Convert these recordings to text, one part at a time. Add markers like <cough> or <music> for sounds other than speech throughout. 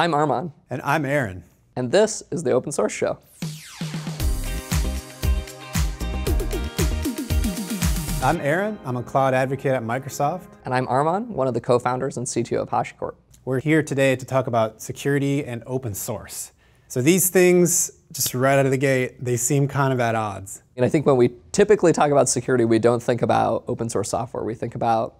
I'm Armon, And I'm Aaron. and this is the Open Source Show. I'm Aaron. I'm a cloud advocate at Microsoft. And I'm Armon, one of the co-founders and CTO of HashiCorp. We're here today to talk about security and open source. So these things, just right out of the gate, they seem kind of at odds. And I think when we typically talk about security, we don't think about open source software. We think about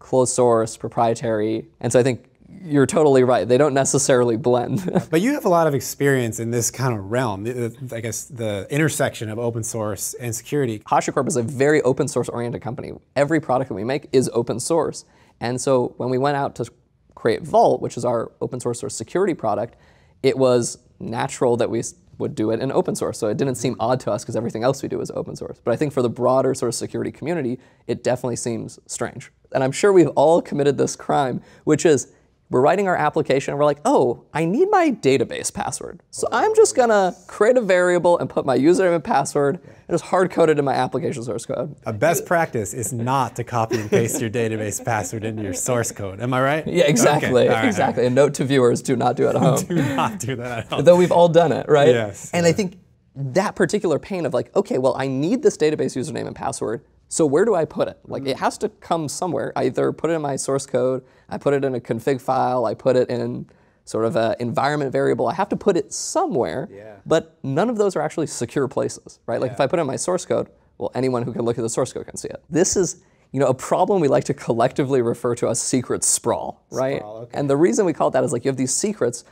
closed source, proprietary. And so I think you're totally right. They don't necessarily blend. <laughs> But you have a lot of experience in this kind of realm, I guess the intersection of open source and security. HashiCorp is a very open source oriented company. Every product that we make is open source. And so when we went out to create Vault, which is our open source or security product, it was natural that we would do it in open source. So it didn't seem odd to us because everything else we do is open source. But I think for the broader sort of security community, it definitely seems strange. And I'm sure we've all committed this crime, which is we're writing our application and we're like, oh, I need my database password. So I'm just gonna create a variable and put my username and password and just hard code it in my application source code. A best practice is not to copy and paste your database password into your source code. Am I right? Yeah, exactly, Okay, right, exactly. And note to viewers, do not do it at <laughs> home. Do not do that at all. Though we've all done it, right? Yes, And I think that particular pain of like, okay, well, I need this database username and password. So where do I put it? Like, it mm-hmm. has to come somewhere. I either put it in my source code, I put it in a config file, I put it in sort of an environment variable. I have to put it somewhere. Yeah. But none of those are actually secure places, right? Like, if I put it in my source code, well, anyone who can look at the source code can see it. This is you know, a problem we like to collectively refer to as secret sprawl, right? Sprawl, okay. And the reason we call it that is like you have these secrets,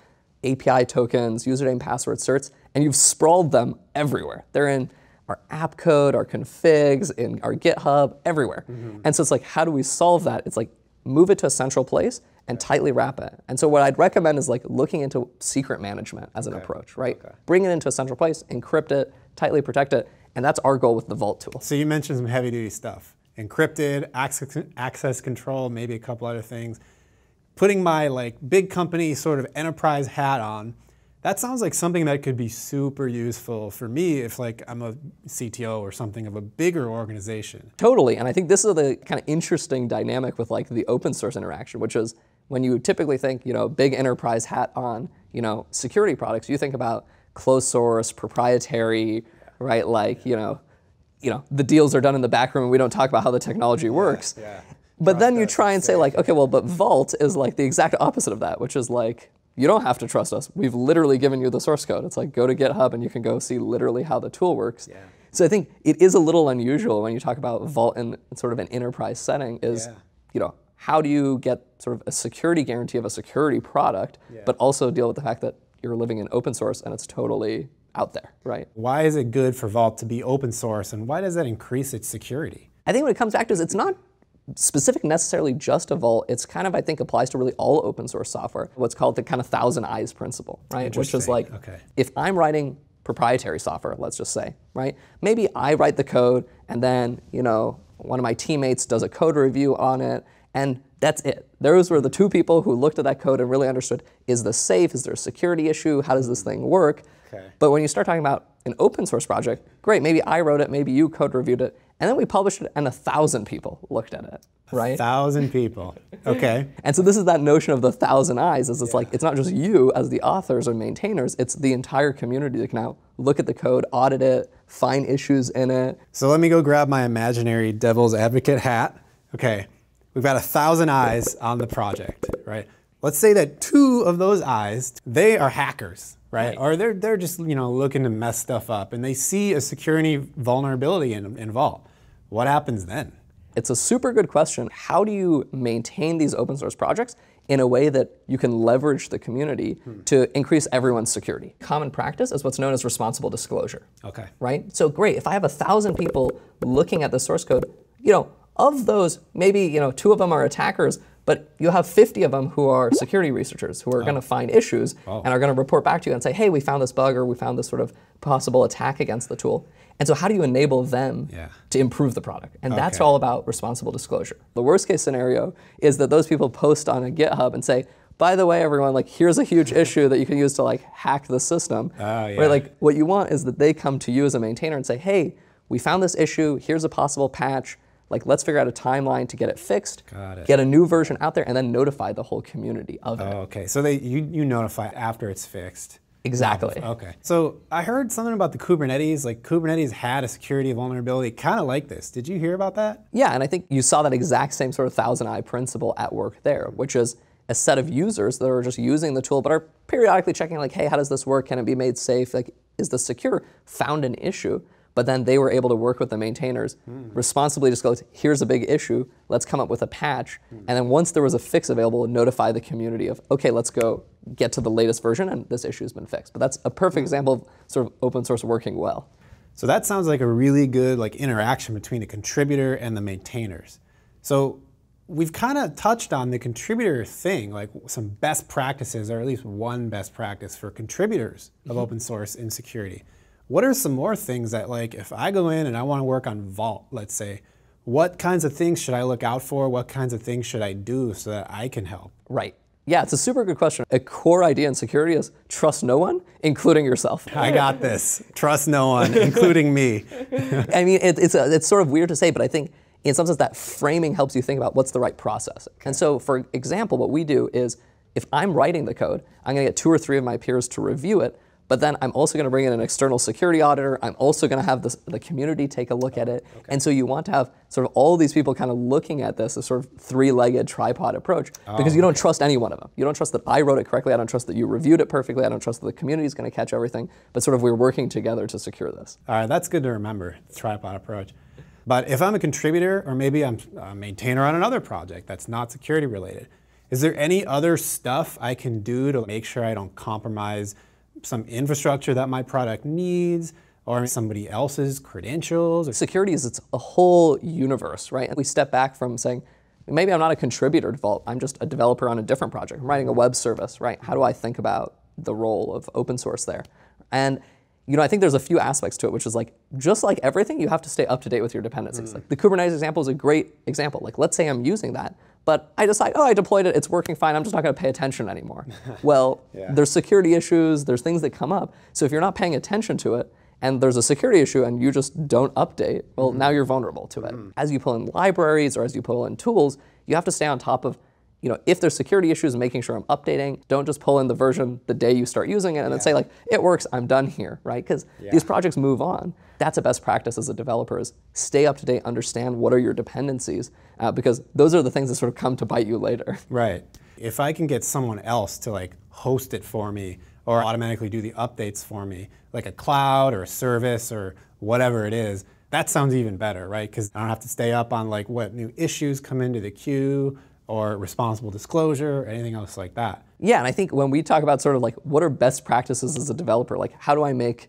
API tokens, username, password, certs, and you've sprawled them everywhere. They're in our app code, our configs, in our GitHub, everywhere. Mm-hmm. And so it's like, how do we solve that? It's like move it to a central place and tightly wrap it. And so what I'd recommend is like looking into secret management as an approach, right? Bring it into a central place, encrypt it, tightly protect it, and that's our goal with the Vault tool. So you mentioned some heavy duty stuff. Encrypted, access, access control, maybe a couple other things. Putting my like big company sort of enterprise hat on, that sounds like something that could be super useful for me if like I'm a CTO or something of a bigger organization. Totally, and I think this is the kind of interesting dynamic with like the open source interaction, which is when you typically think, you know, big enterprise hat on, you know, security products, you think about closed source, proprietary, right? Like, you know, you know, the deals are done in the back room and we don't talk about how the technology works. yeah. But then you try and say like, okay, well, but Vault is like the exact opposite of that, which is like, you don't have to trust us. We've literally given you the source code. It's like go to GitHub and you can go see literally how the tool works. Yeah. So I think it is a little unusual when you talk about Vault in sort of an enterprise setting is, Yeah. you know, how do you get sort of a security guarantee of a security product, but also deal with the fact that you're living in open source and it's totally out there, right? Why is it good for Vault to be open source and why does that increase its security? I think what it comes back to is it's not specific necessarily just to Vault. It's kind of, I think, applies to really all open source software. What's called the kind of thousand eyes principle, right? Which is like, Okay. if I'm writing proprietary software, let's just say, right? Maybe I write the code and then, you know, one of my teammates does a code review on it and that's it. Those were the two people who looked at that code and really understood, is this safe? Is there a security issue? How does this mm-hmm. thing work? Okay. But when you start talking about an open source project, great, maybe I wrote it, maybe you code reviewed it, and then we published it and a thousand people looked at it, right? A Thousand people. Okay. <laughs> And so this is that notion of the thousand eyes, is it's like it's not just you as the authors or maintainers, it's the entire community that can now look at the code, audit it, find issues in it. So let me go grab my imaginary devil's advocate hat. Okay, we've got a thousand eyes on the project, right? Let's say that two of those eyes, they are hackers, right? Right. Or they're, they're just you know looking to mess stuff up, and they see a security vulnerability in, in Vault. What happens then? It's a super good question. How do you maintain these open source projects in a way that you can leverage the community hmm. to increase everyone's security? Common practice is what's known as responsible disclosure. Okay. right? So great, if I have a thousand people looking at the source code, you know, of those, maybe you know, two of them are attackers, but you have 50 of them who are security researchers who are oh. going to find issues oh. and are going to report back to you and say, hey, we found this bug or we found this sort of possible attack against the tool. And so how do you enable them Yeah. to improve the product? And that's Okay. all about responsible disclosure. The worst case scenario is that those people post on a GitHub and say, by the way, everyone, like here's a huge <laughs> issue that you can use to like hack the system. Oh, yeah. Right? Like what you want is that they come to you as a maintainer and say, hey, we found this issue, here's a possible patch. Like, let's figure out a timeline to get it fixed, it. get a new version out there, and then notify the whole community of it. Oh, okay. So they you, you notify after it's fixed. Exactly. Okay. So I heard something about the Kubernetes. Like Kubernetes had a security vulnerability kind of like this. Did you hear about that? Yeah, and I think you saw that exact same sort of thousand eye principle at work there, which is a set of users that are just using the tool but are periodically checking like, hey, how does this work? Can it be made safe? Like, is this secure? Found an issue, but then they were able to work with the maintainers, hmm. responsibly just go, here's a big issue, let's come up with a patch. Hmm. And then once there was a fix available, notify the community of, okay, let's go get to the latest version and this issue has been fixed. But that's a perfect hmm. example of sort of open source working well. So that sounds like a really good like interaction between the contributor and the maintainers. So we've kind of touched on the contributor thing, like some best practices, or at least one best practice for contributors of mm-hmm. open source in security. What are some more things that like if I go in and I want to work on Vault, let's say, what kinds of things should I look out for? What kinds of things should I do so that I can help? Right. Yeah, it's a super good question. A core idea in security is trust no one, including yourself. I got this. Trust no one, including me. <laughs> I mean, it, it's, a, it's sort of weird to say, but I think in some sense that framing helps you think about what's the right process. And so, for example, what we do is if I'm writing the code, I'm going to get two or three of my peers to review it, but then I'm also going to bring in an external security auditor. I'm also going to have this, the community take a look at it. And so you want to have sort of all these people kind of looking at this as sort of three-legged tripod approach because you oh. don't trust any one of them. You don't trust that I wrote it correctly. I don't trust that you reviewed it perfectly. I don't trust that the community is going to catch everything. But sort of we're working together to secure this. All right, that's good to remember, the tripod approach. But if I'm a contributor or maybe I'm a maintainer on another project that's not security related, is there any other stuff I can do to make sure I don't compromise some infrastructure that my product needs or somebody else's credentials? Or security is it's a whole universe, right? And we step back from saying, maybe I'm not a contributor to Vault, I'm just a developer on a different project. I'm writing a web service, right? How do I think about the role of open source there? And you know, I think there's a few aspects to it, which is like, just like everything, you have to stay up to date with your dependencies. Mm. Like the Kubernetes example is a great example. Like, let's say I'm using that, but I decide, oh, I deployed it, it's working fine, I'm just not gonna pay attention anymore. <laughs> well, there's security issues, there's things that come up. So if you're not paying attention to it, and there's a security issue and you just don't update, well, mm-hmm. now you're vulnerable to it. Mm-hmm. As you pull in libraries or as you pull in tools, you have to stay on top of you know, if there's security issues, making sure I'm updating. Don't just pull in the version the day you start using it and then say like, it works, I'm done here, right? Because these projects move on. That's a best practice as a developer is stay up to date, understand what are your dependencies, uh, because those are the things that sort of come to bite you later. <laughs> Right. If I can get someone else to like host it for me or automatically do the updates for me, like a cloud or a service or whatever it is, that sounds even better, right? Because I don't have to stay up on like what new issues come into the queue or responsible disclosure or anything else like that. Yeah, and I think when we talk about sort of like what are best practices as a developer, like how do I make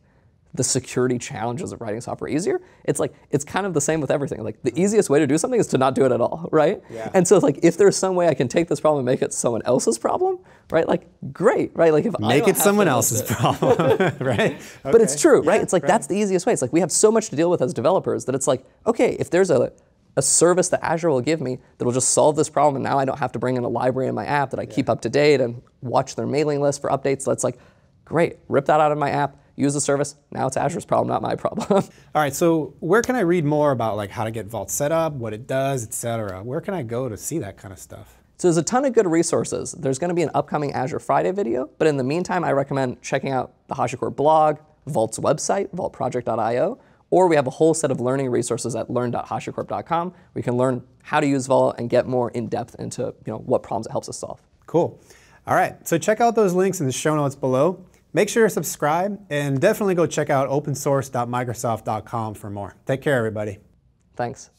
the security challenges of writing software easier? It's like it's kind of the same with everything. Like the easiest way to do something is to not do it at all, <laughs> right? Yeah. And so like if there's some way I can take this problem and make it someone else's problem, right? Like great, right? Like if I Make it someone else's it. problem, <laughs> <laughs> right? But it's true, right? Yeah, it's like that's the easiest way. It's like we have so much to deal with as developers that it's like, okay, if there's a, a service that Azure will give me that'll just solve this problem, and now I don't have to bring in a library in my app that I keep up to date and watch their mailing list for updates. That's like, great, rip that out of my app, use the service. Now it's Azure's problem, not my problem. <laughs> All right, so where can I read more about like how to get Vault set up, what it does, et cetera? Where can I go to see that kind of stuff? So there's a ton of good resources. There's going to be an upcoming Azure Friday video, but in the meantime, I recommend checking out the HashiCorp blog, Vault's website, vaultproject.io, or we have a whole set of learning resources at learn.hashicorp.com where you can learn how to use Vault and get more in depth into you know, what problems it helps us solve. Cool. All right, so check out those links in the show notes below. Make sure to subscribe and definitely go check out opensource.microsoft.com for more. Take care, everybody. Thanks.